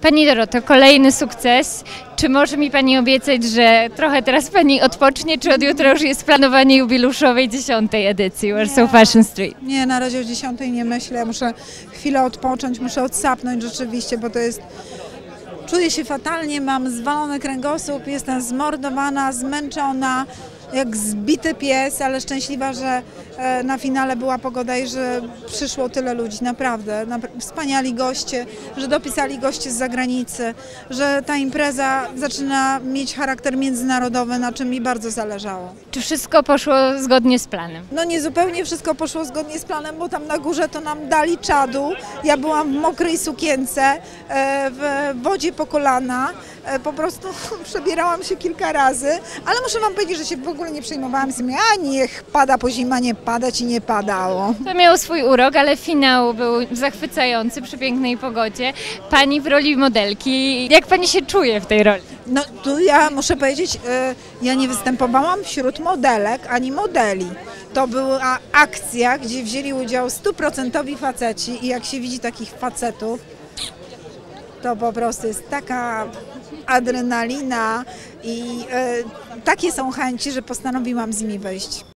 Pani Doroto, kolejny sukces. Czy może mi Pani obiecać, że trochę teraz Pani odpocznie, czy od jutra już jest planowanie jubiluszowej dziesiątej edycji Warsaw Fashion Street? Nie, na razie o dziesiątej nie myślę. Muszę chwilę odpocząć, muszę odsapnąć rzeczywiście, bo to jest. Czuję się fatalnie, mam zwalony kręgosłup, jestem zmordowana, zmęczona, jak zbity pies, ale szczęśliwa, że e, na finale była pogoda i że przyszło tyle ludzi, naprawdę. napra- Wspaniali goście, że dopisali goście z zagranicy, że ta impreza zaczyna mieć charakter międzynarodowy, na czym mi bardzo zależało. Czy wszystko poszło zgodnie z planem? No nie zupełnie wszystko poszło zgodnie z planem, bo tam na górze to nam dali czadu. Ja byłam w mokrej sukience, e, w wodzie po kolana. E, Po prostu przebierałam się kilka razy, ale muszę wam powiedzieć, że się w ogóle nie przejmowałam z a niech pada po zima, nie pada ci nie padało. To miało swój urok, ale finał był zachwycający przy pięknej pogodzie. Pani w roli modelki. Jak Pani się czuje w tej roli? No tu ja muszę powiedzieć, e, ja nie występowałam wśród modelek ani modeli. To była akcja, gdzie wzięli udział stuprocentowi faceci i jak się widzi takich facetów, to po prostu jest taka adrenalina i e, takie są chęci, że postanowiłam z nimi wejść.